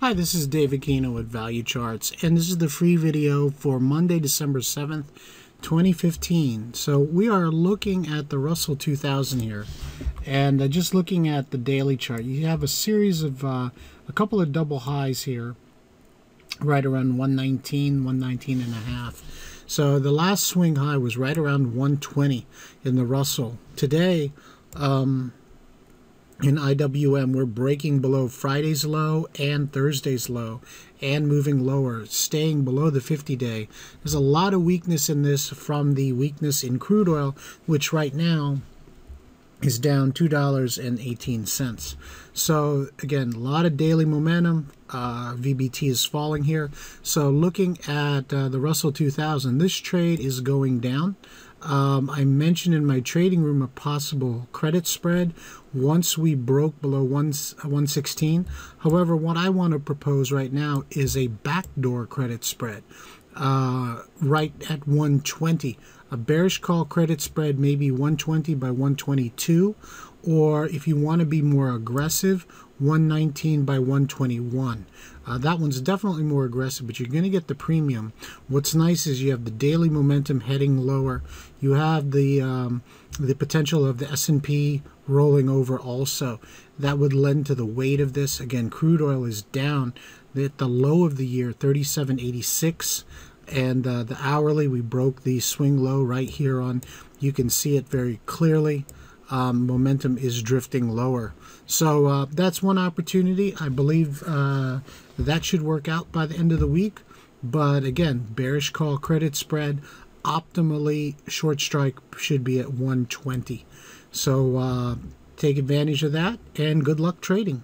Hi, this is David Kino with ValueCharts, and this is the free video for Monday, December 7th, 2015. So we are looking at the Russell 2000 here, and uh, just looking at the daily chart, you have a series of, uh, a couple of double highs here, right around 119, 119 and a half. So the last swing high was right around 120 in the Russell. Today, um, in IWM, we're breaking below Friday's low and Thursday's low and moving lower, staying below the 50 day. There's a lot of weakness in this from the weakness in crude oil, which right now is down $2.18. So again, a lot of daily momentum. Uh, VBT is falling here. So looking at uh, the Russell 2000, this trade is going down. Um, I mentioned in my trading room a possible credit spread once we broke below 1, 116. However, what I want to propose right now is a backdoor credit spread uh, right at 120. A bearish call credit spread maybe 120 by 122, or if you want to be more aggressive, 119 by 121. Uh, that one's definitely more aggressive, but you're going to get the premium. What's nice is you have the daily momentum heading lower. You have the um, the potential of the S&P rolling over also. That would lend to the weight of this. Again, crude oil is down at the low of the year, 37.86 and uh, the hourly we broke the swing low right here on you can see it very clearly um, momentum is drifting lower. So uh, that's one opportunity. I believe uh, that should work out by the end of the week. But again, bearish call credit spread. Optimally, short strike should be at 120. So uh, take advantage of that and good luck trading.